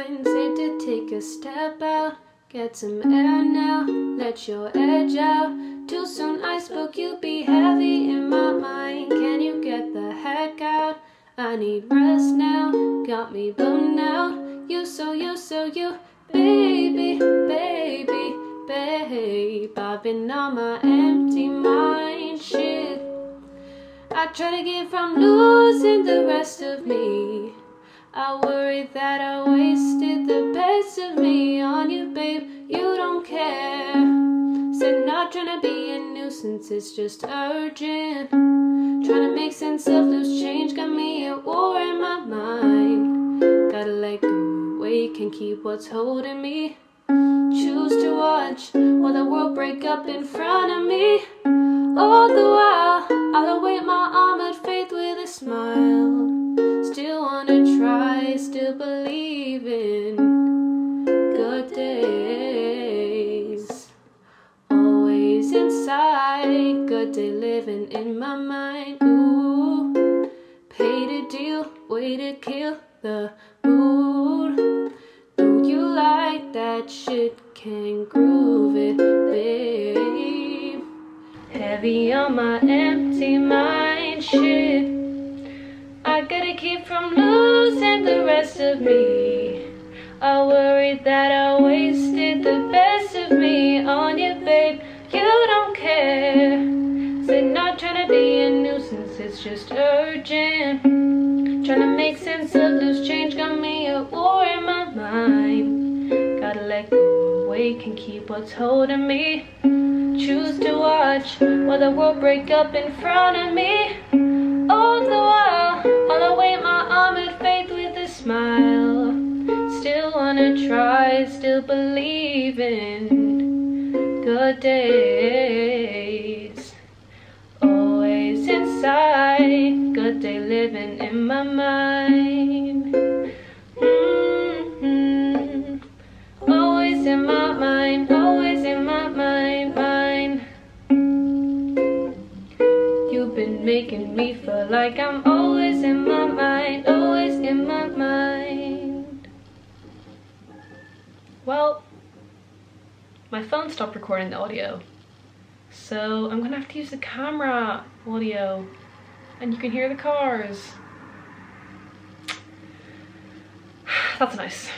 Safe to take a step out, get some air now, let your edge out. Too soon I spoke, you be heavy in my mind. Can you get the heck out? I need rest now, got me bummed out. You so, you so, you, baby, baby, babe. I've been on my empty mind, shit. I try to get from losing the rest of me. I worry that I wasted the best of me on you, babe. You don't care. Said not trying to be a nuisance, it's just urgent. Trying to make sense of loose change, got me at war in my mind. Gotta let go, wait, can keep what's holding me. Choose to watch while the world break up in front of me. All the while, I'll await my armored faith with a smile. Believe in good days. Always inside, good day living in my mind. Ooh, pay to deal, way to kill the mood. Know you like that shit, can groove it, babe. Heavy on my empty mind, shit. I gotta keep from losing the rest of me. I worry that I wasted the best of me on you, babe. You don't care. Said not trying to be a nuisance, it's just urgent. Trying to make sense of loose change, got me at war in my mind. Gotta let go, wait, and keep what's holding me. Choose to watch while the world break up in front of me. Wanna try, still believe in good days. Always inside, good day living in my mind. Mhm. Always in my mind, always in my mind, mind. You've been making me feel like I'm always in my mind, always in my mind. Well, my phone stopped recording the audio. So I'm gonna have to use the camera audio and you can hear the cars. That's nice.